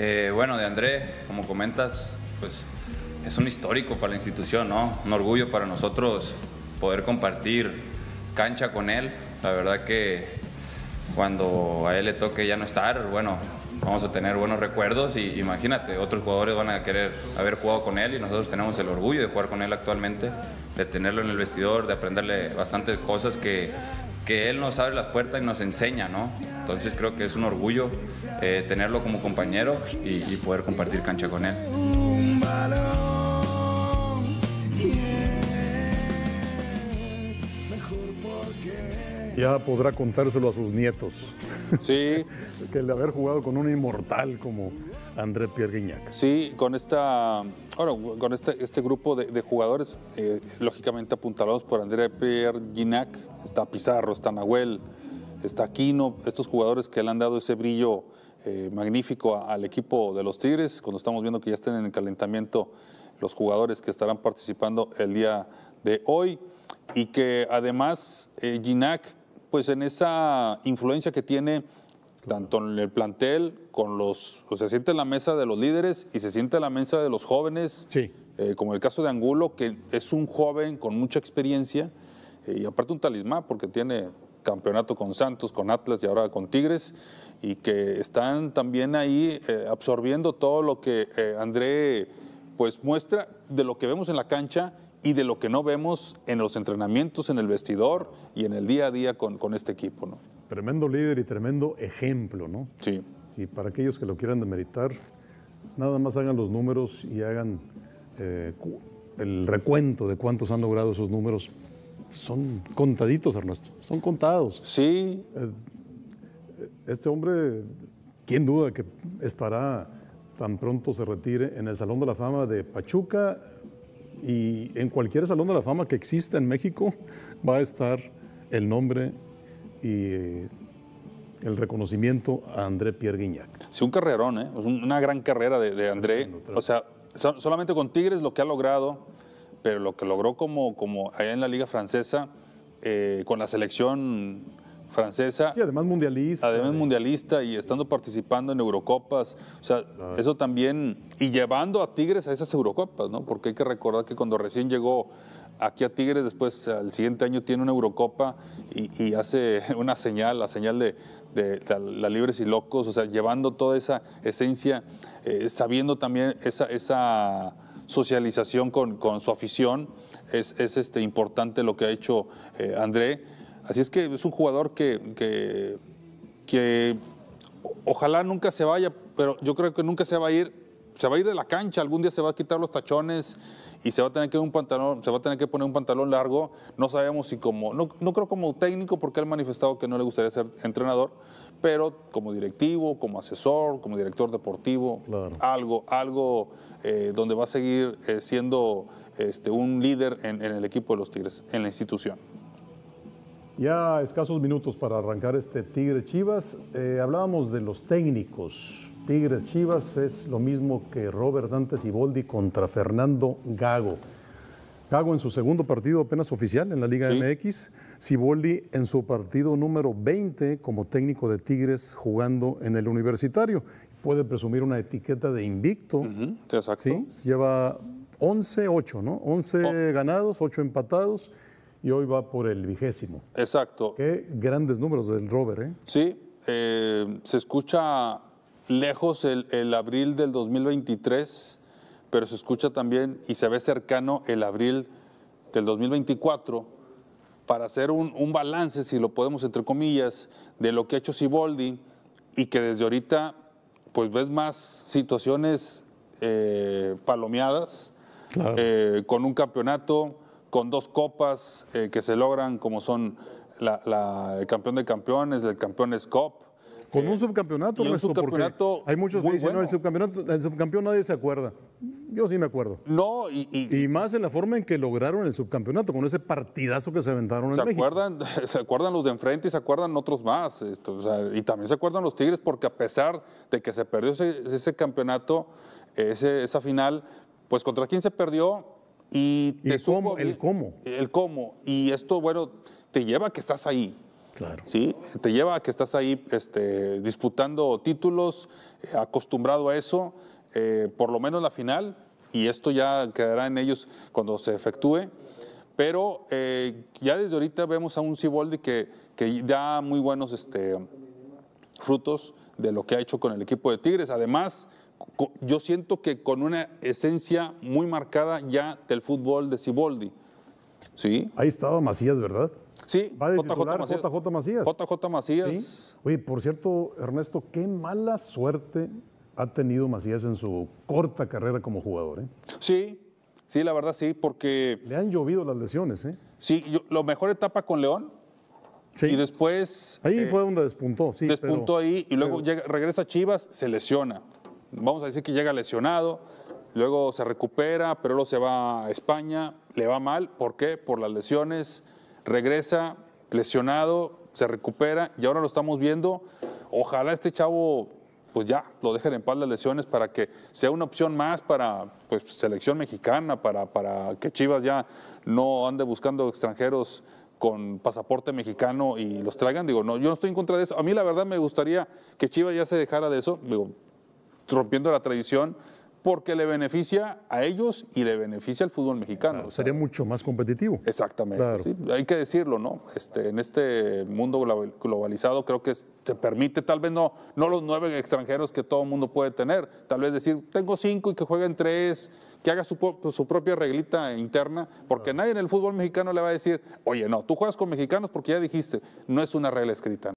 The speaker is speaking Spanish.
Eh, bueno, de André, como comentas, pues es un histórico para la institución, ¿no? Un orgullo para nosotros poder compartir cancha con él. La verdad que cuando a él le toque ya no estar, bueno, vamos a tener buenos recuerdos y imagínate, otros jugadores van a querer haber jugado con él y nosotros tenemos el orgullo de jugar con él actualmente, de tenerlo en el vestidor, de aprenderle bastantes cosas que, que él nos abre las puertas y nos enseña, ¿no? Entonces creo que es un orgullo eh, tenerlo como compañero y, y poder compartir cancha con él. Ya podrá contárselo a sus nietos. Sí, que el de haber jugado con un inmortal como André Pierre Guignac. Sí, con esta, bueno, con este, este grupo de, jugadores, eh, lógicamente apuntalados por André Pierre Ginac, está Pizarro, está Nahuel, está Aquino, estos jugadores que le han dado ese brillo eh, magnífico al equipo de los Tigres, cuando estamos viendo que ya están en el calentamiento los jugadores que estarán participando el día de hoy y que además eh, Ginac, pues en esa influencia que tiene tanto en el plantel, con los, o se siente en la mesa de los líderes y se siente en la mesa de los jóvenes, Sí. eh, como el caso de Angulo, que es un joven con mucha experiencia eh, y aparte un talismán porque tiene campeonato con Santos, con Atlas y ahora con Tigres y que están también ahí eh, absorbiendo todo lo que eh, André pues muestra de lo que vemos en la cancha y de lo que no vemos en los entrenamientos, en el vestidor y en el día a día con, con este equipo, ¿no? Tremendo líder y tremendo ejemplo, ¿no? Sí. Sí, para aquellos que lo quieran demeritar, nada más hagan los números y hagan eh, el recuento de cuántos han logrado esos números. Son contaditos, Ernesto, son contados. Sí, Este hombre, ¿quién duda que estará tan pronto se retire en el Salón de la Fama de Pachuca y en cualquier Salón de la Fama que exista en México va a estar el nombre y eh, el reconocimiento a André Pierre Guignac. Sí, un carrerón, ¿eh? Una gran carrera de, de André. O sea, so- solamente con Tigres lo que ha logrado, pero lo que logró como, como allá en la Liga Francesa, eh, con la selección francesa, Sí, además mundialista. además mundialista y estando participando en Eurocopas. O sea, eso también, y llevando a Tigres a esas Eurocopas, ¿no? Porque hay que recordar que cuando recién llegó aquí a Tigres, después al siguiente año tiene una Eurocopa y, y hace una señal, la señal de, de- de la Libres y Locos, o sea, llevando toda esa esencia, eh, sabiendo también esa, esa socialización con, con su afición, es, es, este, importante lo que ha hecho eh, André. Así es que es un jugador que, que, ojalá nunca se vaya, pero yo creo que nunca se va a ir, se va a ir de la cancha, algún día se va a quitar los tachones y se va a tener que un pantalón, se va a tener que poner un pantalón largo. No sabemos si como, no, no creo como técnico, porque él ha manifestado que no le gustaría ser entrenador, pero como directivo, como asesor, como director deportivo, Claro. algo, algo eh, donde va a seguir eh, siendo este, un líder en, en el equipo de los Tigres, en la institución. Ya escasos minutos para arrancar este Tigres Chivas. Eh, hablábamos de los técnicos. Tigres Chivas es lo mismo que Robert Dante Siboldi contra Fernando Gago. Gago en su segundo partido apenas oficial en la Liga Sí. MX. Siboldi en su partido número 20 como técnico de Tigres jugando en el universitario. Puede presumir una etiqueta de invicto. Exacto. Sí, lleva 11-8, ¿no? 11 Oh. ganados, 8 empatados y hoy va por el vigésimo. Exacto. Qué grandes números del Robert, ¿eh? Sí, eh, se escucha lejos el, el abril del 2023, pero se escucha también y se ve cercano el abril del 2024 para hacer un, un balance, si lo podemos entre comillas, de lo que ha hecho Siboldi y que desde ahorita pues ves más situaciones eh, palomeadas, Claro. eh, con un campeonato, con dos copas eh, que se logran, como son la- la- el campeón de campeones, el campeones Cup. Con Eh, un subcampeonato, y un subcampeonato hay muchos que dicen, no, el subcampeonato, el subcampeón nadie se acuerda. Yo sí me acuerdo. No, y, y- Y más en la forma en que lograron el subcampeonato, con ese partidazo que se aventaron se en México. acuerdan, se acuerdan los de enfrente y se acuerdan otros más. esto, o sea, y también se acuerdan los Tigres porque a pesar de que se perdió ese, ese campeonato, ese- esa final, pues contra quién se perdió y ¿Y te supo cómo? El bien- cómo. El cómo. Y esto, bueno, te lleva a que estás ahí. Claro. ¿sí? Te lleva a que estás ahí este, disputando títulos, eh, acostumbrado a eso, eh, por lo menos la final, y esto ya quedará en ellos cuando se efectúe. Pero eh, ya desde ahorita vemos a un Ciboldi que, que da muy buenos este, frutos de lo que ha hecho con el equipo de Tigres. Además, yo siento que con una esencia muy marcada ya del fútbol de Ciboldi. ¿Sí? Ahí estaba Macías, ¿verdad? Sí, Va de titular JJ Macías. JJ Macías. Sí. Oye, por cierto, Ernesto, qué mala suerte ha tenido Macías en su corta carrera como jugador. ¿eh? Sí, sí, la verdad sí, porque Le han llovido las lesiones. ¿eh? sí, yo- lo mejor etapa con León y después Ahí eh, fue donde despuntó, sí. despuntó pero- ahí y luego llega- regresa a Chivas, se lesiona. Vamos a decir que llega lesionado, luego se recupera, pero luego se va a España, le va mal, ¿por qué? Por las lesiones, regresa lesionado, se recupera y ahora lo estamos viendo. Ojalá este chavo pues ya lo dejen en paz las lesiones para que sea una opción más para pues, selección mexicana, para, para que Chivas ya no ande buscando extranjeros con pasaporte mexicano y los traigan. Digo, no, yo no estoy en contra de eso. A mí la verdad me gustaría que Chivas ya se dejara de eso, digo, rompiendo la tradición, porque le beneficia a ellos y le beneficia al fútbol mexicano. O sea, Sería mucho más competitivo. Exactamente. Claro. sí, hay que decirlo, ¿no? Este, en este mundo glo- globalizado creo que se permite, tal vez no, no los nueve extranjeros que todo el mundo puede tener, tal vez decir, tengo cinco y que jueguen tres, que haga su, su propia reglita interna, porque nadie en el fútbol mexicano le va a decir, oye, no, tú juegas con mexicanos porque ya dijiste, no es una regla escrita.